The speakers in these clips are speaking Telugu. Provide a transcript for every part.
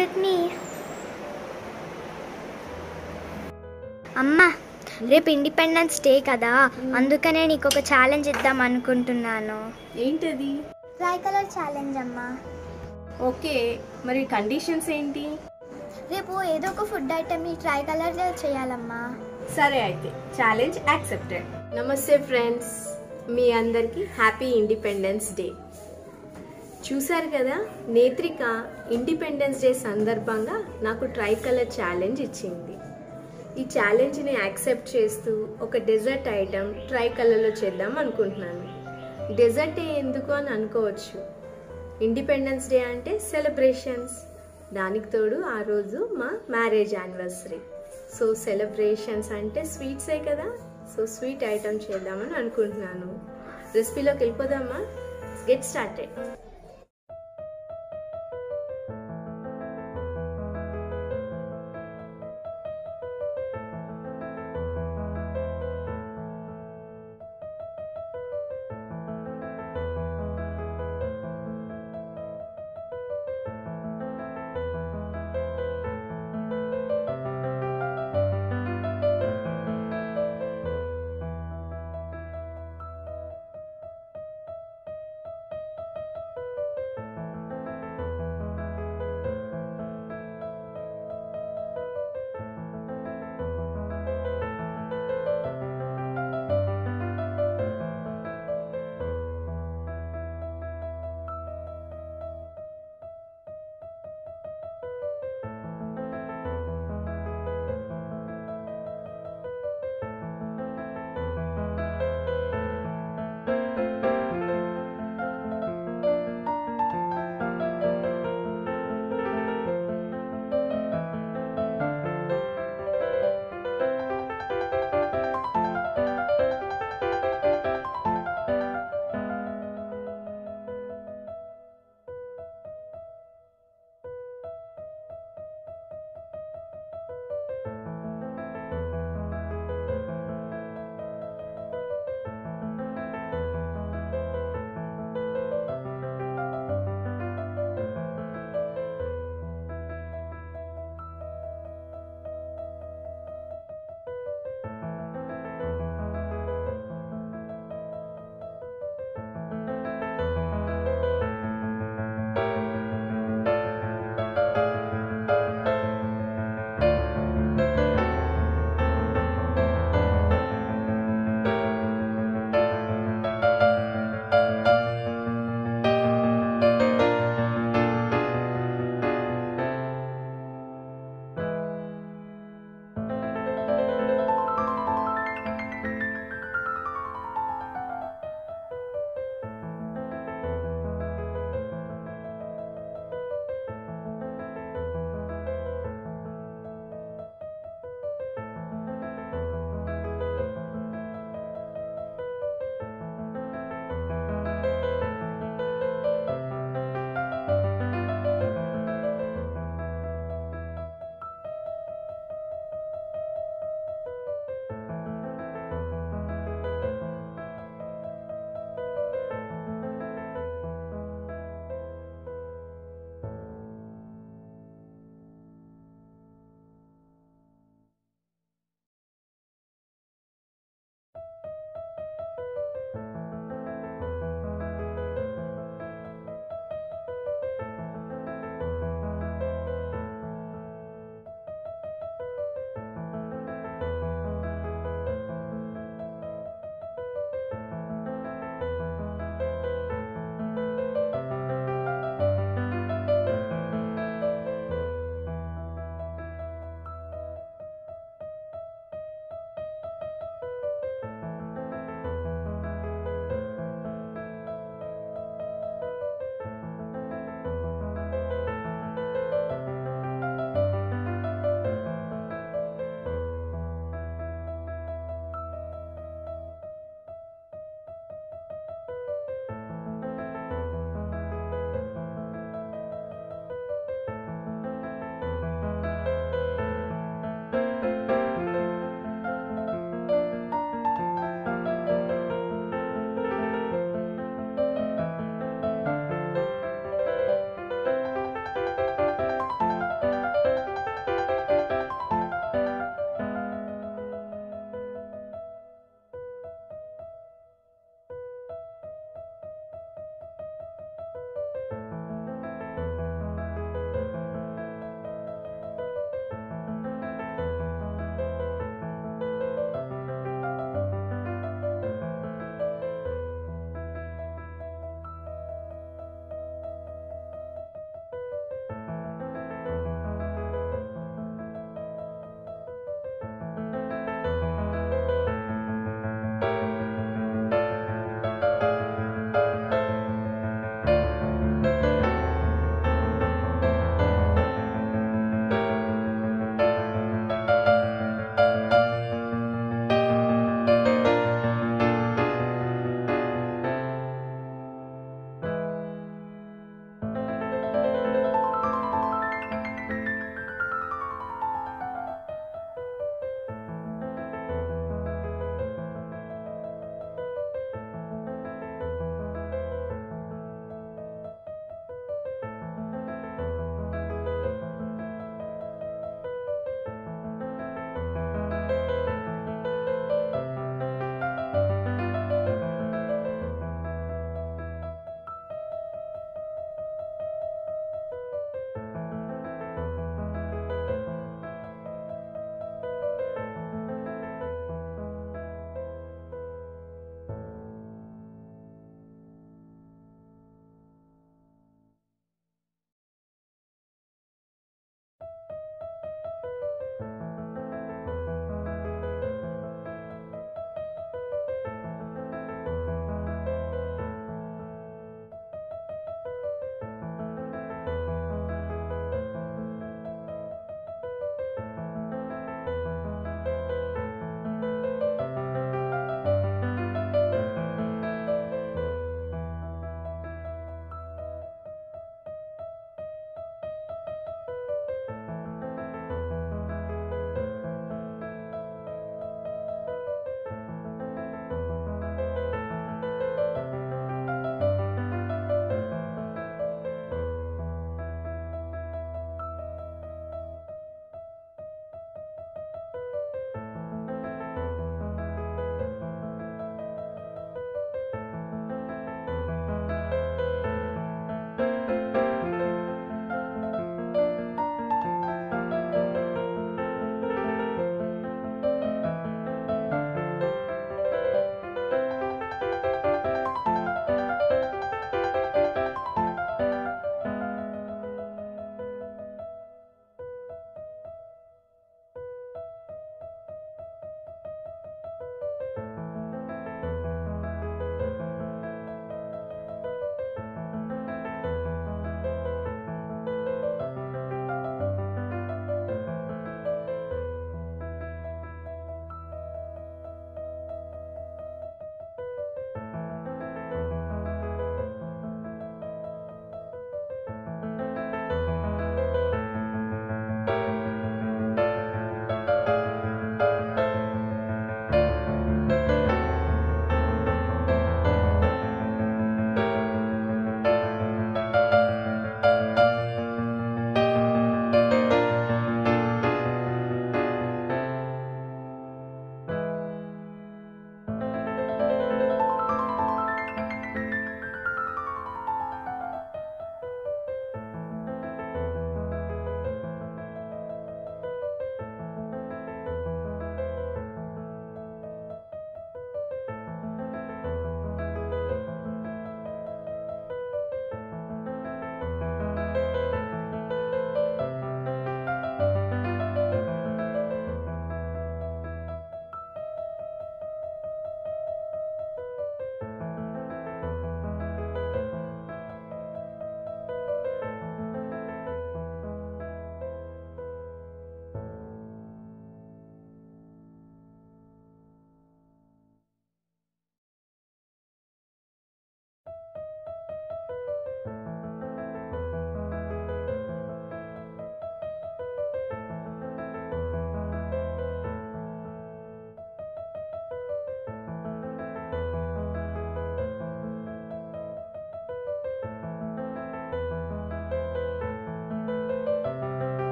with me. అమ్మా రేపు ఇండిపెండెన్స్ డే కదా. అందుకనే నీకు ఒక ఛాలెంజ్ ఇద్దాం అనుకుంటున్నాను. ఏంటది? ట్రై కలర్ ఛాలెంజ్ అమ్మా. ఓకే మరి కండిషన్స్ ఏంటి? రేపు ఏదో ఒక ఫుడ్ ఐటమ్ని ట్రై కలర్ చేయాలమ్మా. సరే అయితే ఛాలెంజ్ యాక్సెప్టెడ్ నమస్తే ఫ్రెండ్స్ మీ అందరికీ హ్యాపీ ఇండిపెండెన్స్ డే చూశారు కదా నేత్రిక ఇండిపెండెన్స్ డే సందర్భంగా నాకు ట్రై కలర్ ఛాలెంజ్ ఇచ్చింది. ఈ ఛాలెంజ్ని యాక్సెప్ట్ చేస్తూ ఒక డెజర్ట్ ఐటమ్ ట్రై కలర్లో చేద్దాం అనుకుంటున్నాను. డెజర్ట్ ఎందుకు అని అనుకోవచ్చు. ఇండిపెండెన్స్ డే అంటే సెలబ్రేషన్స్ దానికి తోడు ఆ రోజు మా మ్యారేజ్ యానివర్సరీ సో సెలబ్రేషన్స్ అంటే స్వీట్సే కదా సో స్వీట్ ఐటమ్ చేద్దామని అనుకుంటున్నాను. రెసిపీలోకి వెళ్ళిపోదామా? గెట్ స్టార్టెడ్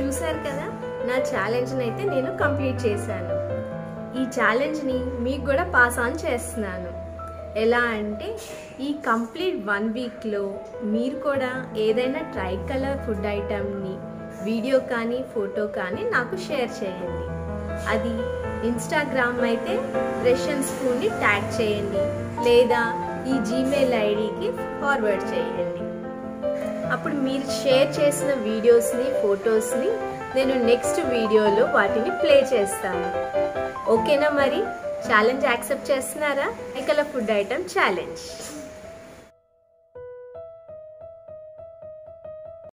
చూశారు కదా? నా ఛాలెంజ్ని అయితే నేను కంప్లీట్ చేశాను. ఈ ఛాలెంజ్ని మీకు కూడా పాస్ ఆన్ చేస్తున్నాను. ఎలా అంటే ఈ కంప్లీట్ వన్ వీక్లో మీరు కూడా ఏదైనా ట్రై కలర్ ఫుడ్ ఐటమ్ని వీడియో కానీ ఫోటో కానీ నాకు షేర్ చేయండి. అది ఇన్స్టాగ్రామ్ అయితే రష్యన్ స్పూన్ని ట్యాగ్ చేయండి. లేదా ఈ జీమెయిల్ ఐడికి ఫార్వర్డ్ చేయండి. అప్పుడు మీరు షేర్ చేసిన వీడియోస్ని ఫొటోస్ని నేను నెక్స్ట్ వీడియోలో వాటిని ప్లే చేస్తాను. ఓకేనా మరి? ఛాలెంజ్ యాక్సెప్ట్ చేస్తున్నారా? ఇకల ఫుడ్ ఐటమ్ ఛాలెంజ్